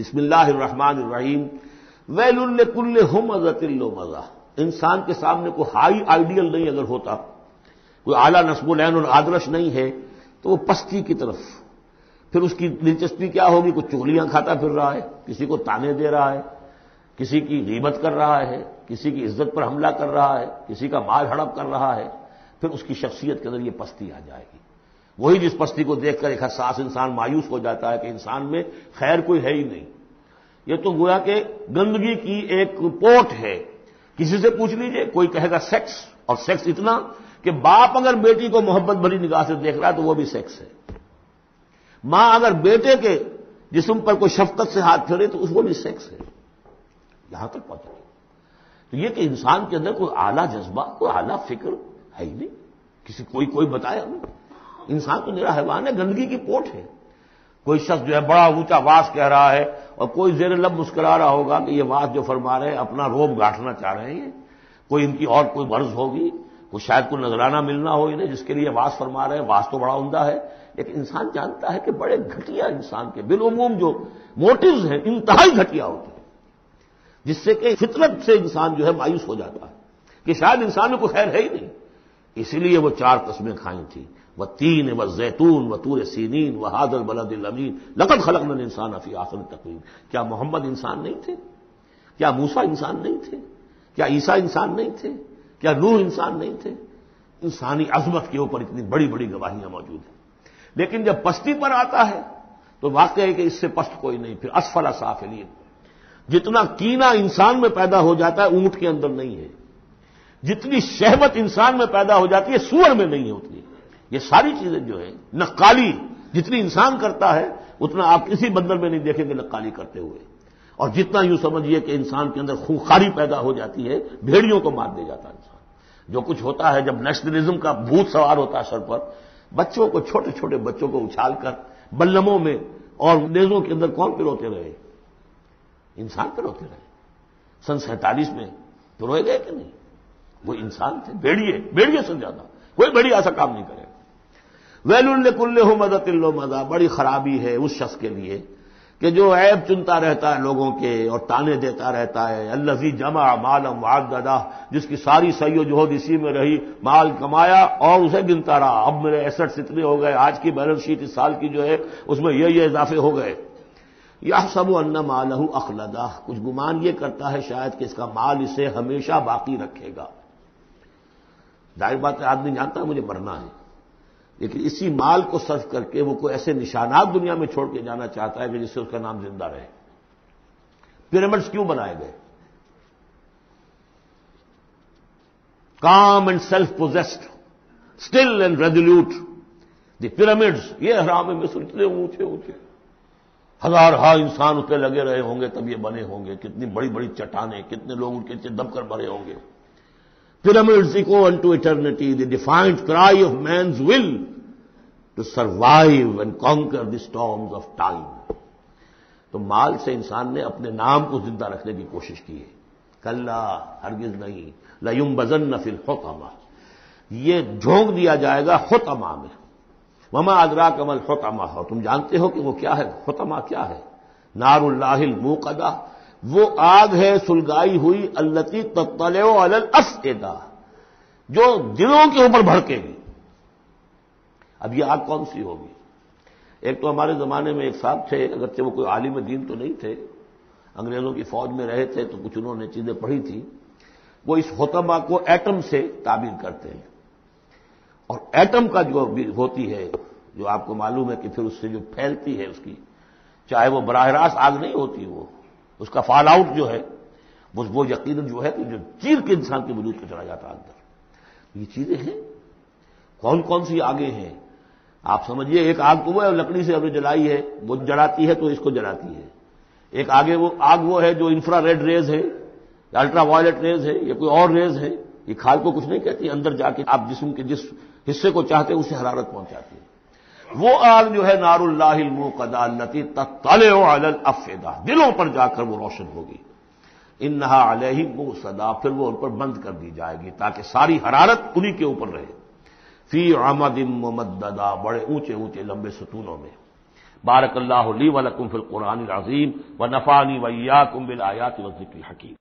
बिस्मिल्लाहमानीम वैलुल्ल कुल्ल हम अजतिल्लो मज़ा इंसान के सामने कोई हाई आइडियल नहीं अगर होता, कोई आला नस्बुलैन और आदर्श नहीं है तो वो पस्ती की तरफ़। फिर उसकी दिलचस्पी क्या होगी? कुछ चुगलियाँ खाता फिर रहा है, किसी को ताने दे रहा है, किसी की गिबत कर रहा है, किसी की इज़्ज़त पर हमला कर रहा है, किसी का माल हड़प कर रहा है, फिर उसकी शख्सियत के अंदर ये पस्ती आ जाएगी। वही जिस पस्ती को देखकर एक हसास इंसान मायूस हो जाता है कि इंसान में खैर कोई है ही नहीं। ये तो गोया कि गंदगी की एक पोट है। किसी से पूछ लीजिए, कोई कहेगा सेक्स, और सेक्स इतना कि बाप अगर बेटी को मोहब्बत भरी निगाह से देख रहा है तो वो भी सेक्स है। माँ अगर बेटे के जिसम पर कोई शफकत से हाथ फेरे तो उसको भी सेक्स है। यहाँ तक पहुँचा। तो यह कि इंसान के अंदर कोई आला जज्बा, कोई आला फ़िक्र है ही नहीं। किसी कोई कोई बताया हमें। इंसान तो मेरा हैवान है, गंदगी की पोट है। कोई शख्स जो है बड़ा ऊँचा वास कह रहा है और कोई जेर लब मुस्कुरा रहा होगा कि ये वास जो फरमा रहे हैं, अपना रोब गांठना चाह रहे हैं। कोई इनकी और कोई मर्ज होगी, कोई शायद कोई नजराना मिलना हो इन्हें जिसके लिए वास फरमा रहे हैं। वास तो बड़ा उमदा है, लेकिन इंसान जानता है कि बड़े घटिया इंसान के बिलूम जो मोटिव हैं, इंतहाई घटिया होते हैं, जिससे कि फितरत से इंसान जो है मायूस हो जाता है, कि शायद इंसान में कोई खैर है ही नहीं। इसीलिए वो चार कस्में खाई थी। वह तीन, व जैतून, व तूर सीनीन, व हादल बलदिल अमीन। लकत खलक इंसान अफी आसन तकवीन क्या मोहम्मद इंसान नहीं थे? क्या मूसा इंसान नहीं थे? क्या ईसा इंसान नहीं थे? क्या नूह इंसान नहीं थे? इंसानी अजमत के ऊपर इतनी बड़ी बड़ी गवाहियाँ मौजूद हैं। लेकिन जब पस्ती पर आता है तो वाकई है कि इससे पस्त कोई नहीं, फिर असफला साफिलीन। जितना कीना इंसान में पैदा हो जाता है, ऊँट के अंदर नहीं है। जितनी शहवत इंसान में पैदा हो जाती है, सुअर में नहीं है। ये सारी चीज़ें जो है, नक्काली, जितनी इंसान करता है, उतना आप किसी बंदर में नहीं देखेंगे नक्काली करते हुए। और जितना यूँ समझिए कि इंसान के अंदर खूंखारी पैदा हो जाती है, भेड़ियों को मार दे जाता है इंसान। जो कुछ होता है, जब नेशनलिज्म का भूत सवार होता है सर पर, बच्चों को छोटे छोटे बच्चों को उछालकर, बल्लमों में और नेजों के अंदर कौन पिरोते रहे? इंसान पिरोते रहे। सन सैंतालीस में पिरोए गए कि नहीं? वो इंसान थे बेड़िए बेड़िए से ज़्यादा कोई बेड़ी ऐसा काम नहीं करे। वैलुल्ले कुल्ले हो मदतिल्लो मदा, बड़ी खराबी है उस शख्स के लिए कि जो ऐब चुनता रहता है लोगों के और ताने देता रहता है। अल्लजी जमा माल मालम वादा जिसकी सारी सही जोहद इसी में रही, माल कमाया और उसे गिनता रहा। अब मेरे एसेट्स इतने हो गए, आज की बैलेंस शीट इस साल की जो है, उसमें ये ये इजाफे हो गए। यह सब अन्ना मालहू अखलदा, कुछ गुमान ये करता है शायद कि इसका माल इसे हमेशा बाकी रखेगा। ज़ाहिर बात है, आदमी जानता है मुझे मरना है। लेकिन इसी माल को सर्व करके, वो कोई ऐसे निशानात दुनिया में छोड़ के जाना चाहता है कि जिससे उसका नाम ज़िंदा रहे। पिरामिड्स क्यों बनाए गए? Calm and self possessed still and resolute the pyramids ये हराम में इतने ऊँचे ऊँचे। हज़ार हा इंसान उस पर लगे रहे होंगे, तब ये बने होंगे। कितनी बड़ी बड़ी चट्टाने, कितने लोग उनके नीचे दबकर भरे होंगे। Pyramids echo unto eternity, the defiant cry of man's will to survive and conquer the storms of time. तो माल से इंसान ने अपने नाम को ज़िंदा रखने की कोशिश की है। कल्ला हरगिज नहीं। लयुम बजन न फिर होतमा। ये झोंक दिया जाएगा होतमा में। वमा अदरा कमल होतमा हो। तुम जानते हो कि वो क्या है? होतमा क्या है? नारुल्लाहिल मुकदा वो आग है सुलगाई हुई, अल्लती तत्तलो अलल असदा जो दिलों के ऊपर भड़केगी। अब ये आग कौन सी होगी? एक तो हमारे जमाने में एक साहब थे अगर अगरचे वो कोई आलिम दीन तो नहीं थे, अंग्रेज़ों की फौज में रहे थे तो कुछ उन्होंने चीज़ें पढ़ी थी। वो इस होतमा को एटम से ताबीर करते हैं। और एटम का जो होती है, जो आपको मालूम है कि फिर उससे जो फैलती है उसकी, चाहे वो बराह आग नहीं होती, वो उसका फॉल आउट जो है, वो वो यकीन जो है कि जो चीर के इंसान के वजूद को चला जाता अंदर। ये चीज़ें हैं। कौन कौन सी आगे हैं? आप समझिए, एक आग तो वो है, लकड़ी से हमने जलाई है, वो जलाती है तो इसको जलाती है। एक आगे वो, आग वो है जो इंफ्रा रेड रेज है अल्ट्रा वायलेट रेज है, या कोई और रेज है, ये खाल को कुछ नहीं कहती, अंदर जाके आप जिसम के जिस हिस्से को चाहते हैं, उसे हरारत पहुंचाती है। वो आग जो है नारुल्लाती तले अफेदा। दिलों पर जाकर वो रोशन होगी। इन नहा अलही सदा फिर वो उन पर बंद कर दी जाएगी ताकि सारी हरारत उन्हीं के ऊपर रहे। फ़ी आमदिन मुमदा बड़े ऊँचे ऊँचे, लंबे सतूनों में। बारक अल्लाह ली वलकुम फिल कुरान अजीम व नफ़ानी वैया कुम्बिल आयात वजिक हकीम।